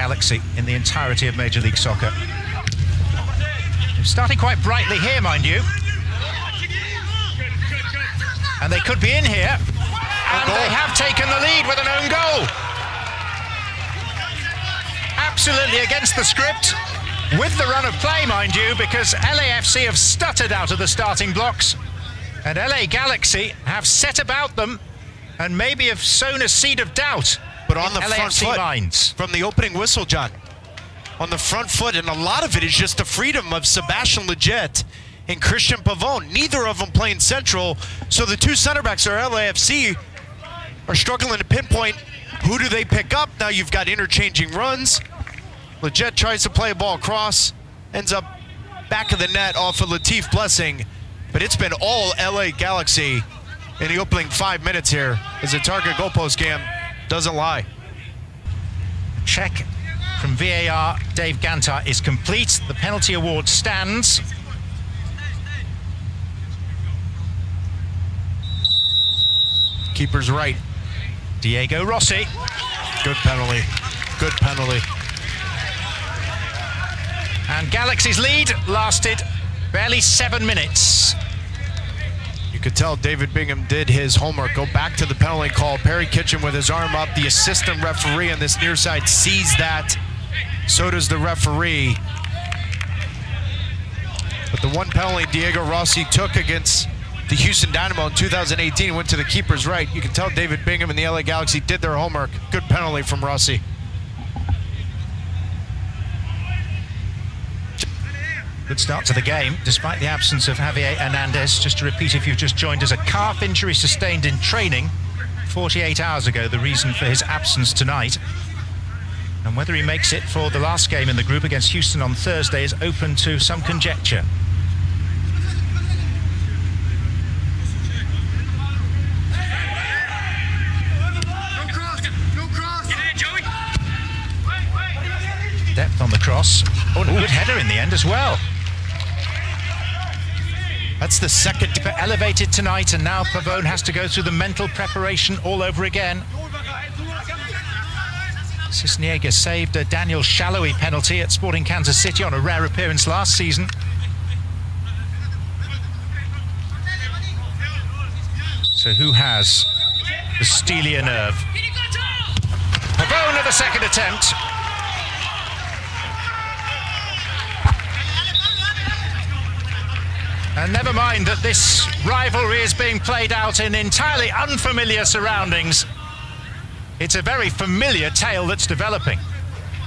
Galaxy in the entirety of Major League Soccer. Starting quite brightly here, mind you. And they could be in here. And they have taken the lead with an own goal. Absolutely against the script. With the run of play, mind you, because LAFC have stuttered out of the starting blocks. And LA Galaxy have set about them and maybe have sown a seed of doubt. But on the LAFC front foot, minds. from the opening whistle, John, on the front foot, and a lot of it is just the freedom of Sebastian Lletget and Cristian Pavon. Neither of them playing central, so the two center backs are LAFC are struggling to pinpoint who do they pick up. Now you've got interchanging runs. Lletget tries to play a ball across, ends up back of the net off of Latif Blessing, but it's been all LA Galaxy in the opening five minutes here as the target goalpost cam doesn't lie. Check from VAR, Dave Gantar, is complete. The penalty award stands. Keeper's right. Diego Rossi. Good penalty. Good penalty. And Galaxy's lead lasted barely seven minutes. You could tell David Bingham did his homework. Go back to the penalty call. Perry Kitchen with his arm up. The assistant referee on this near side sees that. So does the referee. But the one penalty Diego Rossi took against the Houston Dynamo in 2018 went to the keeper's right. You can tell David Bingham and the LA Galaxy did their homework. Good penalty from Rossi. Good start to the game, despite the absence of Javier Hernandez. Just to repeat, if you've just joined us, a calf injury sustained in training 48 hours ago, the reason for his absence tonight. And whether he makes it for the last game in the group against Houston on Thursday is open to some conjecture. Depth on the cross. Oh, and a good header in the end as well. That's the second. Keeper elevated tonight, and now Pavone has to go through the mental preparation all over again. Sisniega saved a Daniel Salloi penalty at Sporting Kansas City on a rare appearance last season. So who has the steelier nerve? Pavone at the second attempt. And never mind that this rivalry is being played out in entirely unfamiliar surroundings. It's a very familiar tale that's developing.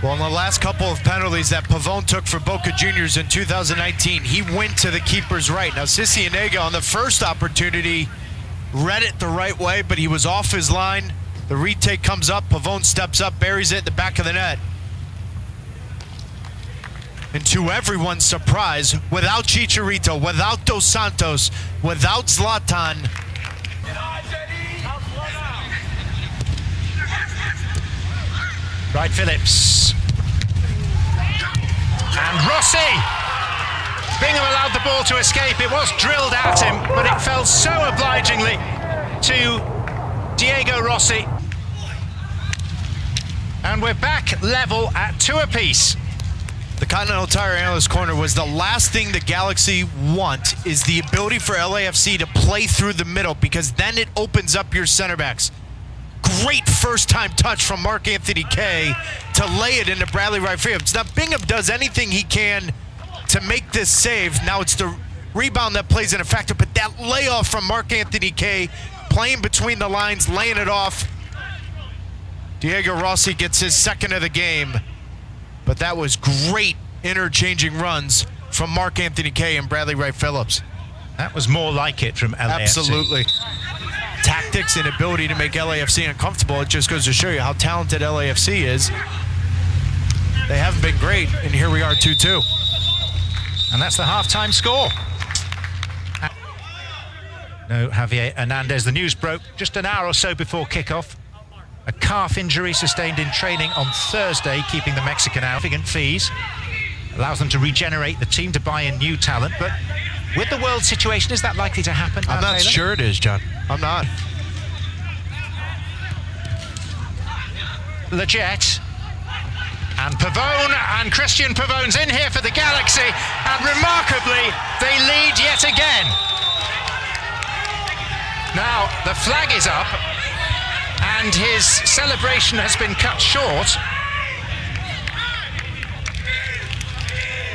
Well, in the last couple of penalties that Pavone took for Boca Juniors in 2019, he went to the keeper's right. Now, Sisniega on the first opportunity read it the right way, but he was off his line. The retake comes up, Pavone steps up, buries it in the back of the net. And to everyone's surprise, without Chicharito, without Dos Santos, without Zlatan, Wright, Phillips. And Rossi. Bingham allowed the ball to escape. It was drilled at him, but it fell so obligingly to Diego Rossi. And we're back level at two apiece. The Continental Tire Analyst Corner was the last thing the Galaxy want is the ability for LAFC to play through the middle because then it opens up your center backs. Great first time touch from Mark Anthony Kaye to lay it into Bradley Wright Phillips. Now Bingham does anything he can to make this save. Now it's the rebound that plays in a factor, but that layoff from Mark Anthony Kaye playing between the lines, laying it off. Diego Rossi gets his second of the game. But that was great interchanging runs from Mark Anthony Kaye and Bradley Wright Phillips. That was more like it from LAFC. Absolutely. Tactics and ability to make LAFC uncomfortable. It just goes to show you how talented LAFC is. They haven't been great, and here we are 2 2. And that's the halftime score. No, Javier Hernandez. The news broke just an hour or so before kickoff. A calf injury sustained in training on Thursday, keeping the Mexican out. Significant fees allows them to regenerate the team to buy in new talent. But with the world situation, is that likely to happen? I'm not Taylor? sure it is, John. I'm not. Lletget. And Pavone and Cristian Pavone's in here for the Galaxy, and remarkably, they lead yet again. Now, the flag is up, and his celebration has been cut short.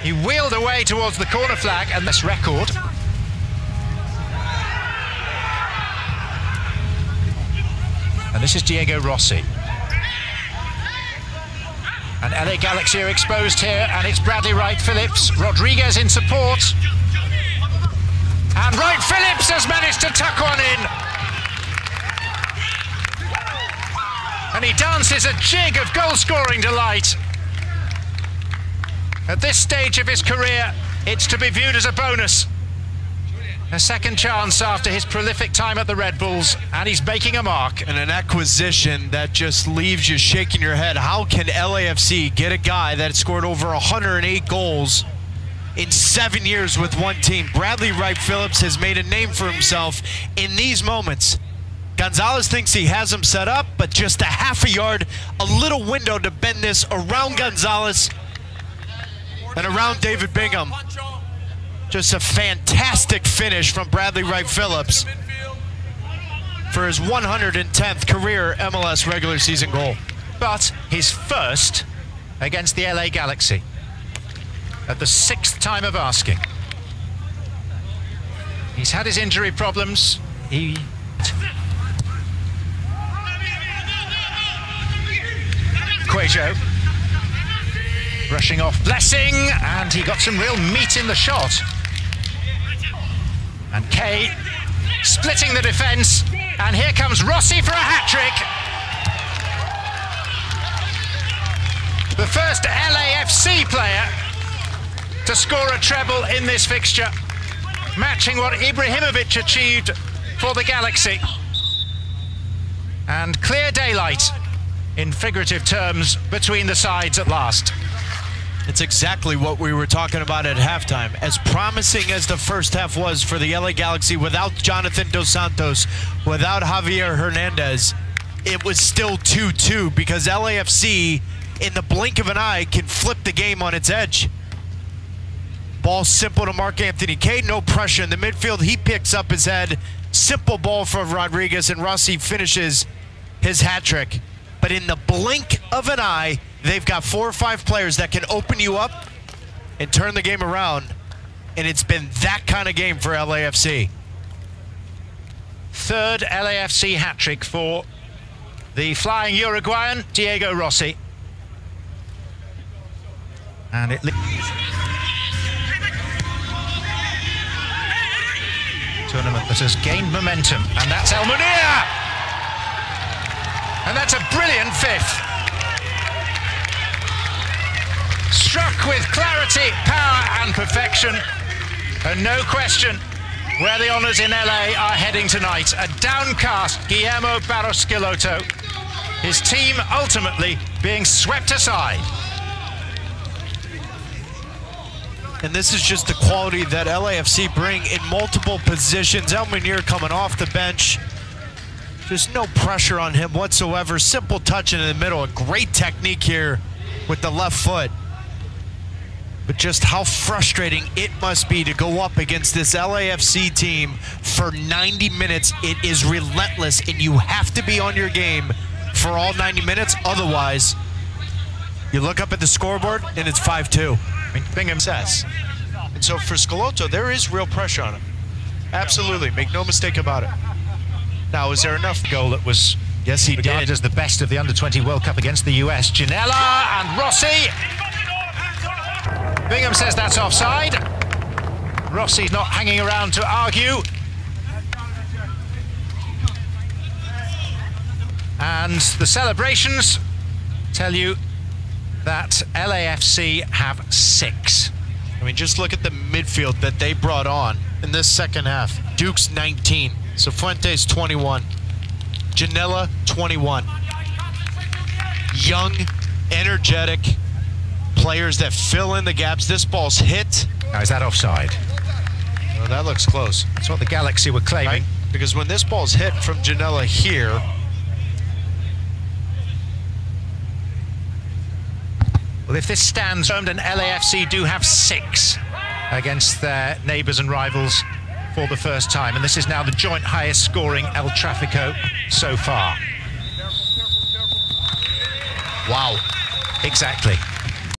He wheeled away towards the corner flag and this record. And this is Diego Rossi. And LA Galaxy are exposed here, and it's Bradley Wright Phillips. Rodriguez in support. And Wright Phillips has managed to tuck one in. And he dances a jig of goal scoring delight. At this stage of his career, it's to be viewed as a bonus. A second chance after his prolific time at the Red Bulls, and he's making a mark. And an acquisition that just leaves you shaking your head. How can LAFC get a guy that scored over 108 goals in seven years with one team? Bradley Wright Phillips has made a name for himself in these moments. Gonzalez thinks he has him set up, but just a half a yard, a little window to bend this around Gonzalez and around David Bingham. Just a fantastic finish from Bradley Wright Phillips for his 110th career MLS regular season goal. But his first against the LA Galaxy at the sixth time of asking. He's had his injury problems. He Cuejo rushing off Blessing and he got some real meat in the shot. And Kaye splitting the defence and here comes Rossi for a hat-trick. The first LAFC player to score a treble in this fixture, matching what Ibrahimovic achieved for the Galaxy. And clear daylight in figurative terms between the sides at last. It's exactly what we were talking about at halftime. As promising as the first half was for the LA Galaxy without Jonathan Dos Santos, without Javier Hernandez, it was still 2-2 because LAFC, in the blink of an eye, can flip the game on its edge. Ball simple to Mark Anthony Kaye, no pressure in the midfield. He picks up his head. Simple ball for Rodriguez, and Rossi finishes his hat trick. But in the blink of an eye, they've got four or five players that can open you up and turn the game around. And it's been that kind of game for LAFC. Third LAFC hat trick for the flying Uruguayan, Diego Rossi. And it. Tournament that has gained momentum, and that's El Munir! And that's a brilliant fifth. Struck with clarity, power, and perfection. And no question where the honours in LA are heading tonight. A downcast Guillermo Barros His team ultimately being swept aside. And this is just the quality that LAFC bring in multiple positions. El Munir coming off the bench. Just no pressure on him whatsoever. Simple touch in the middle. A great technique here with the left foot. But just how frustrating it must be to go up against this LAFC team for 90 minutes. It is relentless, and you have to be on your game for all 90 minutes. Otherwise, you look up at the scoreboard, and it's 5-2. I mean, Bingham says. And so for Schelotto, there is real pressure on him. Absolutely. Make no mistake about it. Now, is there enough? Goal that was Yes, he regarded did. as the best of the Under-20 World Cup against the US. Ginella and Rossi. Bingham says that's offside. Rossi's not hanging around to argue. And the celebrations tell you that LAFC have six. I mean, just look at the midfield that they brought on in this second half. Duke's 19, Cifuentes 21, Ginella 21. Young, energetic players that fill in the gaps. This ball's hit. Now, is that offside? Well, that looks close. That's what the Galaxy were claiming. Right? Because when this ball's hit from Ginella here, Well, if this stands and then LAFC do have six against their neighbours and rivals for the first time. And this is now the joint highest scoring El Trafico so far. Wow. Exactly.